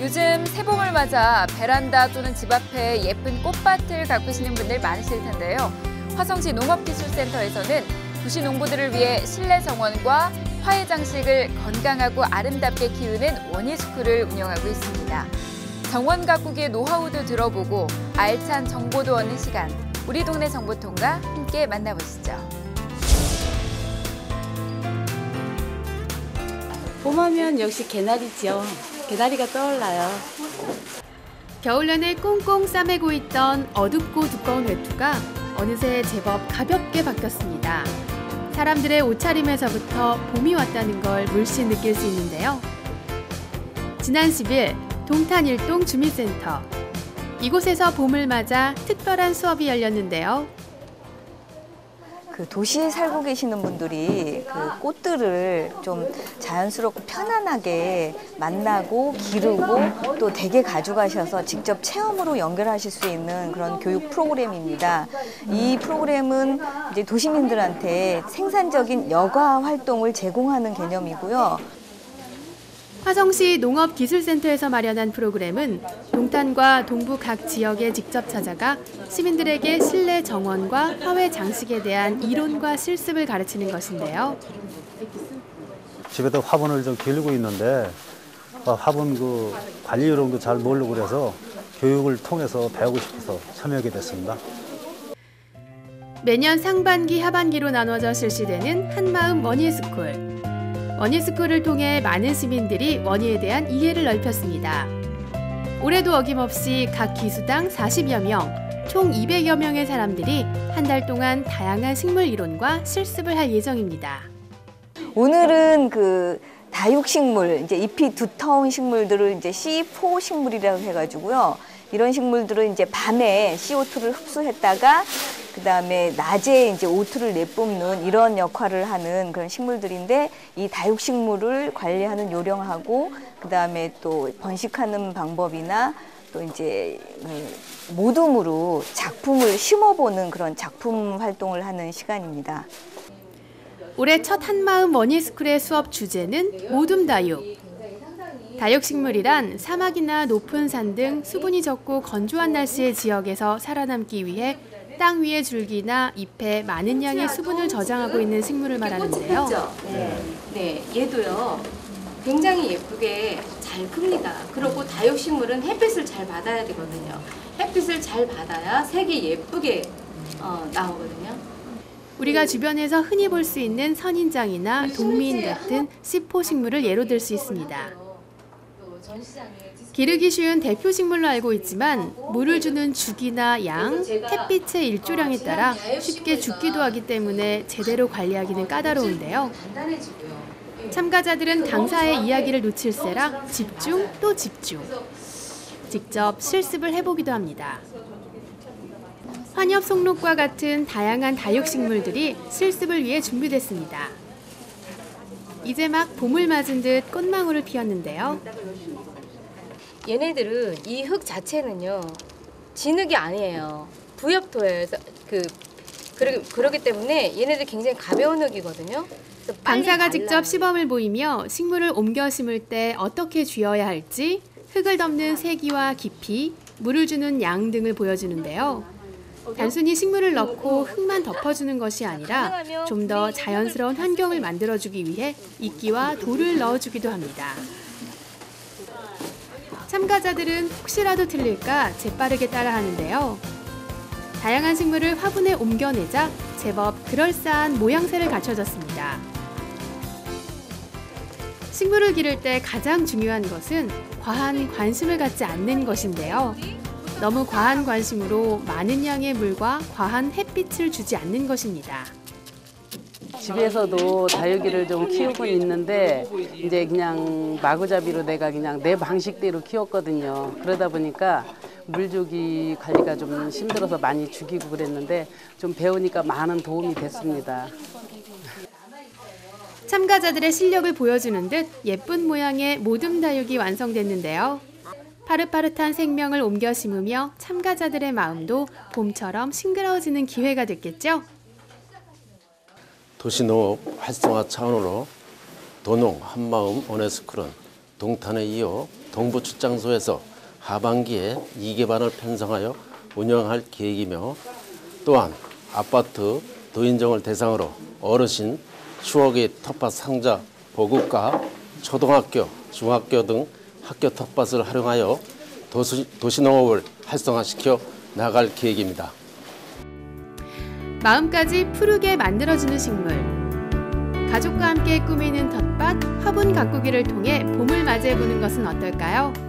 요즘 새봄을 맞아 베란다 또는 집 앞에 예쁜 꽃밭을 가꾸시는 분들 많으실 텐데요. 화성시 농업기술센터에서는 도시 농부들을 위해 실내 정원과 화훼 장식을 건강하고 아름답게 키우는 원예스쿨을 운영하고 있습니다. 정원 가꾸기의 노하우도 들어보고 알찬 정보도 얻는 시간. 우리 동네 정보통과 함께 만나보시죠. 봄하면 역시 개나리죠. 개나리가 떠올라요. 겨울 내내 꽁꽁 싸매고 있던 어둡고 두꺼운 외투가 어느새 제법 가볍게 바뀌었습니다. 사람들의 옷차림에서부터 봄이 왔다는 걸 물씬 느낄 수 있는데요. 지난 10일 동탄 일동 주민센터 이곳에서 봄을 맞아 특별한 수업이 열렸는데요. 그 도시에 살고 계시는 분들이 그 꽃들을 좀 자연스럽고 편안하게 만나고 기르고 또 댁에 가져가셔서 직접 체험으로 연결하실 수 있는 그런 교육 프로그램입니다. 이 프로그램은 이제 도시민들한테 생산적인 여가 활동을 제공하는 개념이고요. 화성시 농업기술센터에서 마련한 프로그램은 동탄과 동부 각 지역에 직접 찾아가 시민들에게 실내 정원과 화훼 장식에 대한 이론과 실습을 가르치는 것인데요. 집에도 화분을 좀 기르고 있는데 어, 화분 그 관리 이론도 잘 모르고 그래서 교육을 통해서 배우고 싶어서 참여하게 됐습니다. 매년 상반기, 하반기로 나눠져 실시되는 한마음 원예스쿨. 원예스쿨을 통해 많은 시민들이 원예에 대한 이해를 넓혔습니다. 올해도 어김없이 각 기수당 40여 명, 총 200여 명의 사람들이 한 달 동안 다양한 식물 이론과 실습을 할 예정입니다. 오늘은 그 다육식물, 이제 잎이 두터운 식물들을 이제 C4 식물이라고 해가지고요. 이런 식물들은 이제 밤에 CO2를 흡수했다가 그 다음에 낮에 이제 O2를 내뿜는 이런 역할을 하는 그런 식물들인데 이 다육식물을 관리하는 요령하고 그 다음에 또 번식하는 방법이나 또 이제 그 모둠으로 작품을 심어보는 그런 작품 활동을 하는 시간입니다. 올해 첫 한마음 원예스쿨의 수업 주제는 모둠 다육. 다육식물이란 사막이나 높은 산 등 수분이 적고 건조한 날씨의 지역에서 살아남기 위해 땅 위의 줄기나 잎에 많은 양의 수분을 저장하고 있는 식물을 말하는데요. 네. 네, 얘도요. 굉장히 예쁘게 잘 큽니다. 그리고 다육식물은 햇빛을 잘 받아야 되거든요. 햇빛을 잘 받아야 색이 예쁘게 어, 나오거든요. 우리가 주변에서 흔히 볼 수 있는 선인장이나 동미인 같은 씨포 식물을 예로 들 수 있습니다. 기르기 쉬운 대표 식물로 알고 있지만 물을 주는 주기나 양, 햇빛의 일조량에 따라 쉽게 죽기도 하기 때문에 제대로 관리하기는 까다로운데요. 참가자들은 강사의 이야기를 놓칠세라 집중 또 집중. 직접 실습을 해보기도 합니다. 환엽 송록과 같은 다양한 다육식물들이 실습을 위해 준비됐습니다. 이제 막 봄을 맞은 듯 꽃망울을 피웠는데요. 얘네들은 이 흙 자체는요. 진흙이 아니에요. 부엽토예요. 그 그러기, 그러기 때문에 얘네들 굉장히 가벼운 흙이거든요. 강사가. 직접 시범을 보이며 식물을 옮겨 심을 때 어떻게 쥐어야 할지, 흙을 덮는 세기와 깊이, 물을 주는 양 등을 보여주는데요. 단순히 식물을 넣고 흙만 덮어주는 것이 아니라 좀 더 자연스러운 환경을 만들어주기 위해 이끼와 돌을 넣어주기도 합니다. 참가자들은 혹시라도 틀릴까 재빠르게 따라하는데요. 다양한 식물을 화분에 옮겨내자 제법 그럴싸한 모양새를 갖춰졌습니다. 식물을 기를 때 가장 중요한 것은 과한 관심을 갖지 않는 것인데요. 너무 과한 관심으로 많은 양의 물과 과한 햇빛을 주지 않는 것입니다. 집에서도 다육이를 좀 키우고 있는데 이제 그냥 마구잡이로 내가 그냥 내 방식대로 키웠거든요. 그러다 보니까 물주기 관리가 좀 힘들어서 많이 죽이고 그랬는데 좀 배우니까 많은 도움이 됐습니다. 참가자들의 실력을 보여주는 듯 예쁜 모양의 모둠 다육이 완성됐는데요. 파릇파릇한 생명을 옮겨 심으며 참가자들의 마음도 봄처럼 싱그러워지는 기회가 됐겠죠? 도시농업 활성화 차원으로 도농 한마음 원예스쿨은 동탄에 이어 동부 출장소에서 하반기에 2개반을 편성하여 운영할 계획이며 또한 아파트 도인정을 대상으로 어르신 추억의 텃밭 상자 보급과 초등학교, 중학교 등 학교 텃밭을 활용하여 도시, 도시농업을 활성화시켜 나갈 계획입니다. 마음까지 푸르게 만들어주는 식물. 가족과 함께 꾸미는 텃밭 화분 가꾸기를 통해 봄을 맞이해보는 것은 어떨까요?